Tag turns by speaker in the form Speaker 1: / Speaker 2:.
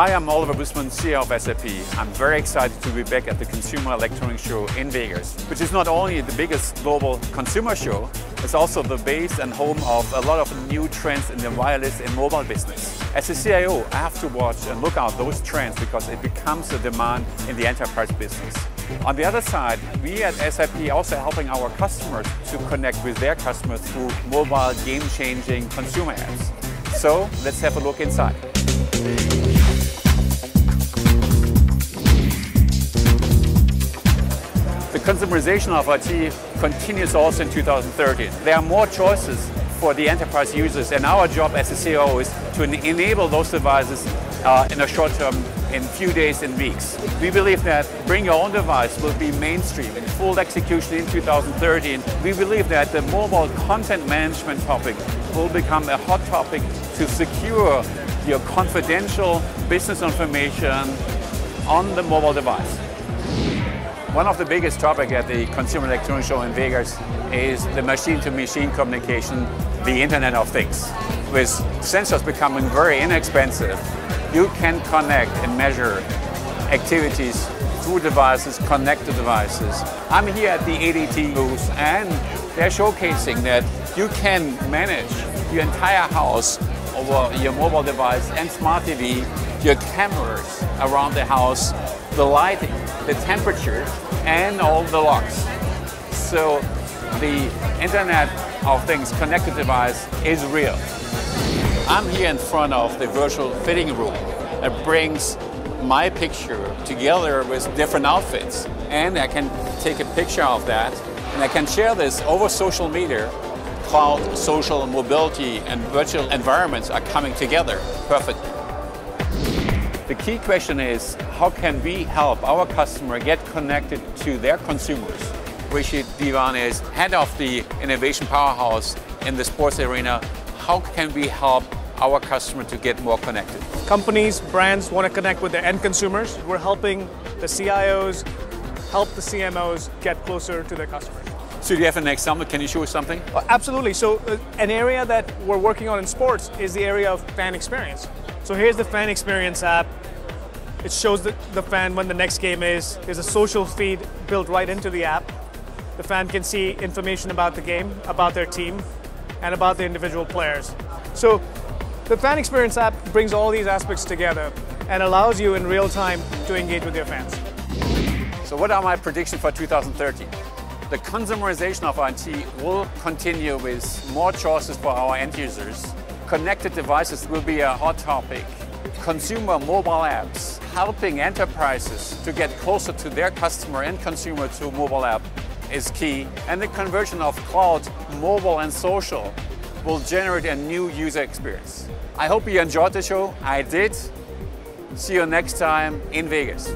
Speaker 1: Hi, I'm Oliver Bussmann, CIO of SAP. I'm very excited to be back at the Consumer Electronics Show in Vegas, which is not only the biggest global consumer show, it's also the base and home of a lot of new trends in the wireless and mobile business. As a CIO, I have to watch and look out those trends because it becomes a demand in the enterprise business. On the other side, we at SAP are also helping our customers to connect with their customers through mobile game-changing consumer apps. So let's have a look inside. The consumerization of IT continues also in 2013. There are more choices for the enterprise users and our job as a CIO is to enable those devices uh, in a short term, in few days and weeks. We believe that bring your own device will be mainstream in full execution in 2013. We believe that the mobile content management topic will become a hot topic to secure your confidential business information on the mobile device. One of the biggest topics at the Consumer Electronics Show in Vegas is the machine-to-machine -machine communication, the Internet of Things. With sensors becoming very inexpensive, you can connect and measure activities through devices, connect connected devices. I'm here at the ADT booth and they're showcasing that you can manage your entire house over your mobile device and smart TV, your cameras around the house, the lighting, the temperature, and all the locks. So the Internet of Things connected device is real. I'm here in front of the virtual fitting room. It brings my picture together with different outfits. And I can take a picture of that and I can share this over social media. Cloud, social mobility and virtual environments are coming together perfectly. The key question is, how can we help our customer get connected to their consumers? Rishi Diwan is head of the innovation powerhouse in the sports arena. How can we help our customer to get more connected?
Speaker 2: Companies, brands want to connect with their end consumers. We're helping the CIOs help the CMOs get closer to their customers.
Speaker 1: So do you have an example? Can you show us something?
Speaker 2: Uh, absolutely. So uh, an area that we're working on in sports is the area of fan experience. So here's the fan experience app. It shows the, the fan when the next game is. There's a social feed built right into the app. The fan can see information about the game, about their team, and about the individual players. So the fan experience app brings all these aspects together and allows you in real time to engage with your fans.
Speaker 1: So what are my predictions for 2013? The consumerization of IT will continue with more choices for our end users. Connected devices will be a hot topic. Consumer mobile apps helping enterprises to get closer to their customer and consumer to mobile app is key. And the conversion of cloud, mobile and social will generate a new user experience. I hope you enjoyed the show. I did. See you next time in Vegas.